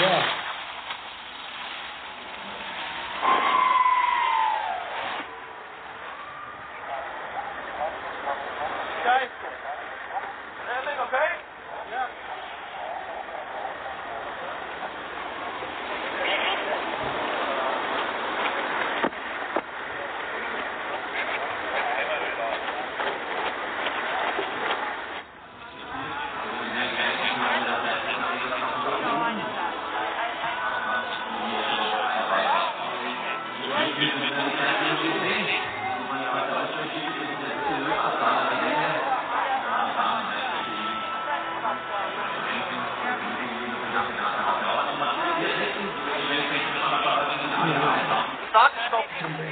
Yeah. Guys. Stop.